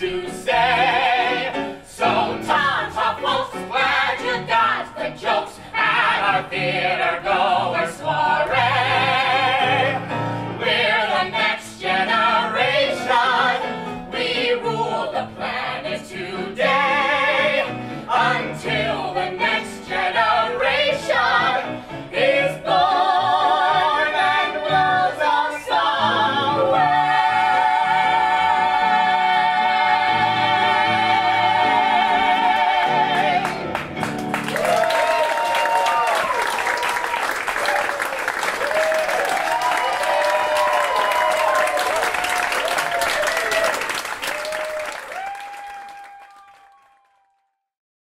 to say. So, Tom, Tom, glad you got the jokes at our theater.